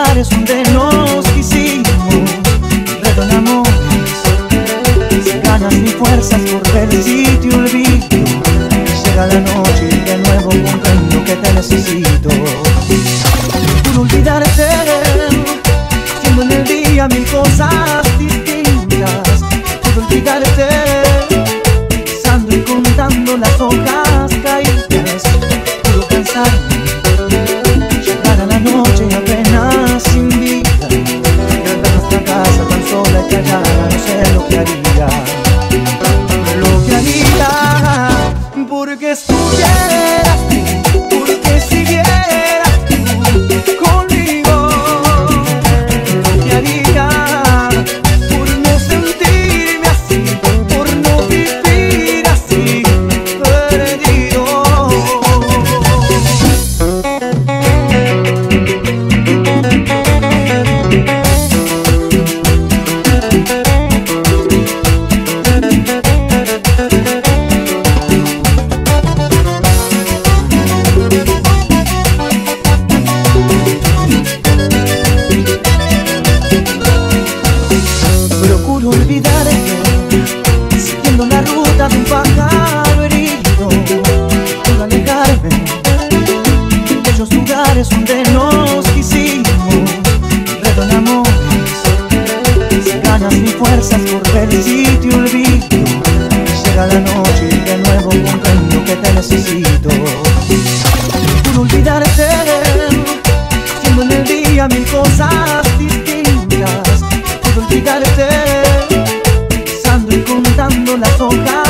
lugares donde nos quisimos, perdonamos sin ganas ni fuerzas por ver y olvido. Llega la noche y de nuevo comprendo que te necesito. Por olvidarte, siendo en el día mil cosas distintas, por olvidarte. siguiendo la ruta de un pájaro herido, puedo alejarme de aquellos lugares donde nos quisimos, retornamos sin ganas ni fuerzas por ver y olvido. Llega la noche y de nuevo comprendo que te necesito. Por olvidarte, siendo en el día mil cosas. la hojas